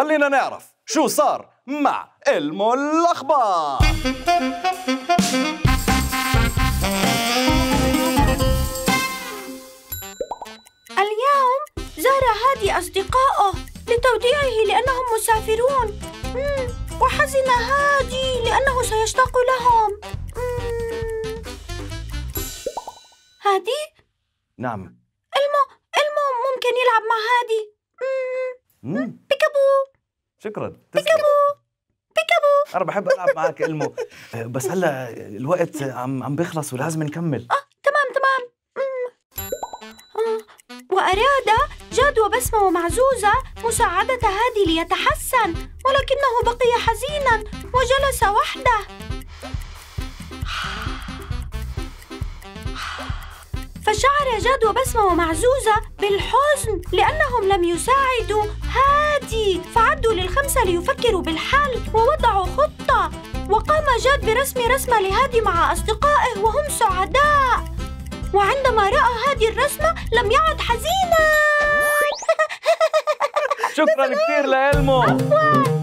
خلينا نعرف شو صار مع الأخبار. اليوم زار هادي أصدقائه لتوديعه لأنهم مسافرون. وحزن هادي لأنه سيشتاق لهم. هادي؟ نعم. إلمو إلمو ممكن يلعب مع هادي. مم، مم. شكرا. بيكابو بيكابو أنا بحب ألعب معك إلمو. آه، بس هلأ الوقت عم عم بيخلص ولازم نكمل. آه تمام تمام. آه. وأراد جاد وبسمة ومعزوزة مساعدة هادي ليتحسن ولكنه بقي حزينا وجلس وحده. فشعر جاد وبسمة ومعزوزة بالحزن لأنهم لم يساعدوا. هادي ليفكروا بالحل ووضعوا خطة وقام جاد برسم رسمة لهادي مع أصدقائه وهم سعداء. وعندما رأى هذه الرسمة لم يعد حزينا. شكرا كثير لإلمو.